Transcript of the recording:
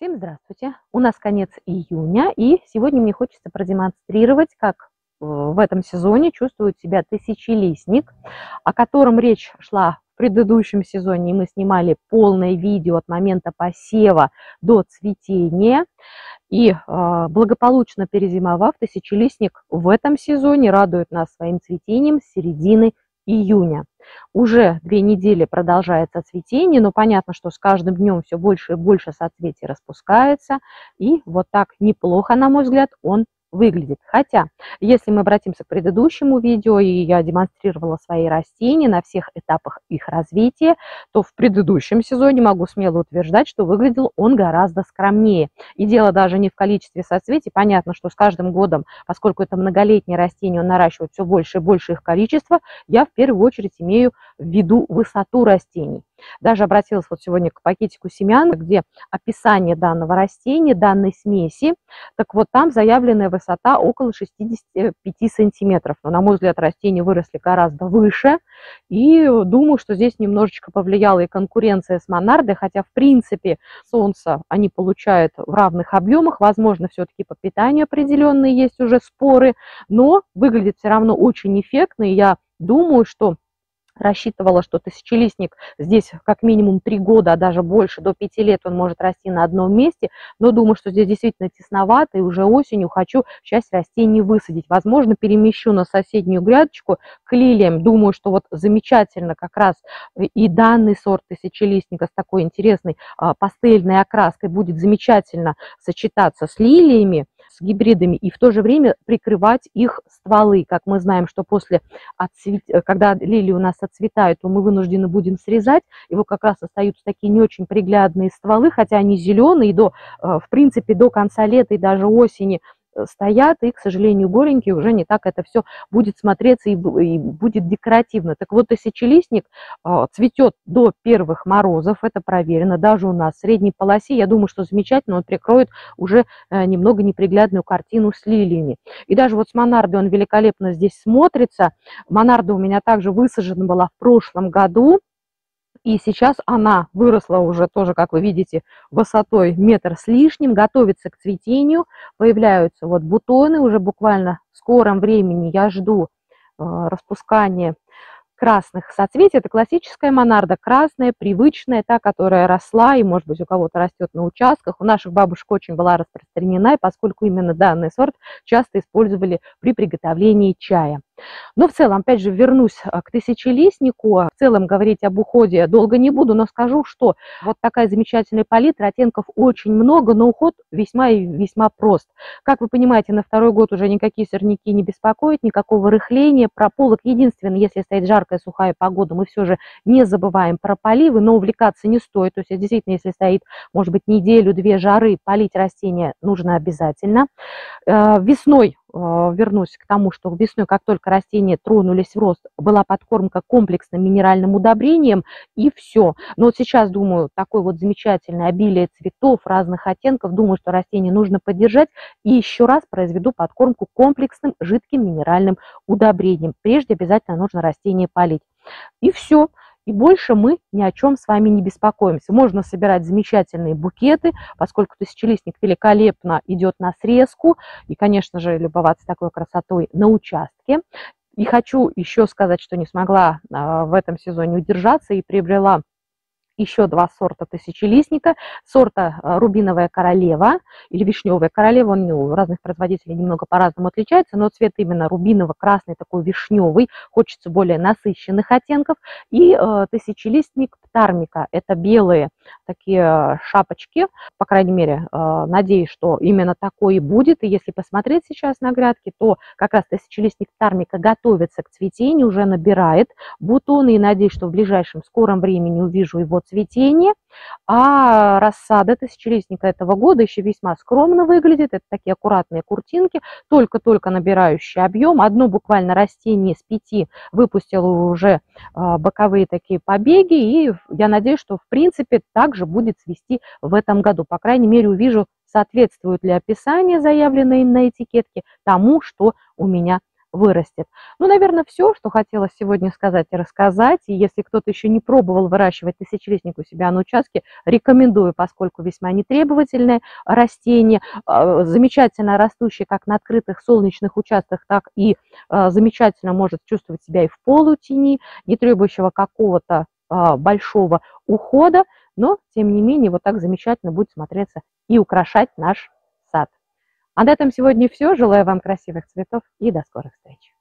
Всем здравствуйте! У нас конец июня, и сегодня мне хочется продемонстрировать, как э, в этом сезоне чувствует себя тысячелистник, о котором речь шла в предыдущем сезоне, мы снимали полное видео от момента посева до цветения. И э, благополучно перезимовав, тысячелистник в этом сезоне радует нас своим цветением с середины июня. Уже две недели продолжается цветение, но понятно, что с каждым днем все больше и больше соцветий распускается. И вот так неплохо, на мой взгляд, он выглядит. Хотя, если мы обратимся к предыдущему видео, и я демонстрировала свои растения на всех этапах их развития, то в предыдущем сезоне могу смело утверждать, что выглядел он гораздо скромнее. И дело даже не в количестве соцветий. Понятно, что с каждым годом, поскольку это многолетние растения, он наращивает все больше и больше их количество, я в первую очередь имею в виду высоту растений. Даже обратилась вот сегодня к пакетику семян, где описание данного растения, данной смеси. Так вот, там заявленная высота около 65 сантиметров. Но, на мой взгляд, растения выросли гораздо выше. И думаю, что здесь немножечко повлияла и конкуренция с монардой, хотя, в принципе, солнце они получают в равных объемах. Возможно, все-таки по питанию определенные есть уже споры, но выглядит все равно очень эффектно. И я думаю, что рассчитывала, что тысячелистник здесь как минимум три года, а даже больше, до пяти лет он может расти на одном месте, но думаю, что здесь действительно тесновато, и уже осенью хочу часть растений высадить. Возможно, перемещу на соседнюю грядочку к лилиям. Думаю, что вот замечательно как раз и данный сорт тысячелистника с такой интересной а, пастельной окраской будет замечательно сочетаться с лилиями гибридами и в то же время прикрывать их стволы. Как мы знаем, что после, отцвет... когда лилии у нас отцветают, то мы вынуждены будем срезать. Его как раз остаются такие не очень приглядные стволы, хотя они зеленые, до, э, в принципе, до конца лета и даже осени стоят, и, к сожалению, голенькие уже не так это все будет смотреться и, и будет декоративно. Так вот, тысячелистник э, цветет до первых морозов, это проверено, даже у нас в средней полосе, я думаю, что замечательно, он прикроет уже э, немного неприглядную картину с лилиями. И даже вот с монардой он великолепно здесь смотрится. Монарда у меня также высажена была в прошлом году, и сейчас она выросла уже тоже, как вы видите, высотой метр с лишним, готовится к цветению, появляются вот бутоны, уже буквально в скором времени я жду э, распускания красных соцветий. Это классическая монарда, красная, привычная, та, которая росла и, может быть, у кого-то растет на участках. У наших бабушек очень была распространена, и поскольку именно данный сорт часто использовали при приготовлении чая. Но в целом, опять же, вернусь а, к тысячелистнику. В целом говорить об уходе долго не буду, но скажу, что вот такая замечательная палитра, оттенков очень много, но уход весьма и весьма прост. Как вы понимаете, на второй год уже никакие сорняки не беспокоят, никакого рыхления, прополок. Единственное, если стоит жаркая сухая погода, мы все же не забываем про поливы, но увлекаться не стоит. То есть действительно, если стоит, может быть, неделю-две жары, полить растения нужно обязательно. Э, весной вернусь к тому, что весной, как только растения тронулись в рост, была подкормка комплексным минеральным удобрением, и все. Но вот сейчас, думаю, такое вот замечательное обилие цветов разных оттенков, думаю, что растение нужно поддержать, и еще раз произведу подкормку комплексным жидким минеральным удобрением. Прежде обязательно нужно растение полить. И все и больше мы ни о чем с вами не беспокоимся. Можно собирать замечательные букеты, поскольку тысячелистник великолепно идет на срезку, и, конечно же, любоваться такой красотой на участке. И хочу еще сказать, что не смогла а, в этом сезоне удержаться и приобрела еще два сорта тысячелистника. Сорта э, рубиновая королева или вишневая королева, он у разных производителей немного по-разному отличается, но цвет именно рубиново-красный, такой вишневый, хочется более насыщенных оттенков. И э, тысячелистник птармика, это белые такие э, шапочки, по крайней мере, э, надеюсь, что именно такой и будет. И если посмотреть сейчас на грядки, то как раз тысячелистник птармика готовится к цветению, уже набирает бутоны, и надеюсь, что в ближайшем скором времени увижу его цветения, а рассада тысячелистника этого года еще весьма скромно выглядит. Это такие аккуратные куртинки, только-только набирающие объем. Одно буквально растение с пяти выпустило уже а, боковые такие побеги. И я надеюсь, что в принципе также будет цвести в этом году. По крайней мере, увижу, соответствует ли описание, заявленное на этикетке, тому, что у меня вырастет. Ну, наверное, все, что хотела сегодня сказать и рассказать. И если кто-то еще не пробовал выращивать тысячелистник у себя на участке, рекомендую, поскольку весьма нетребовательное растение, а, замечательно растущее как на открытых солнечных участках, так и а, замечательно может чувствовать себя и в полутени, не требующего какого-то а, большого ухода, но, тем не менее, вот так замечательно будет смотреться и украшать наш сад. А на этом сегодня все. Желаю вам красивых цветов и до скорых встреч.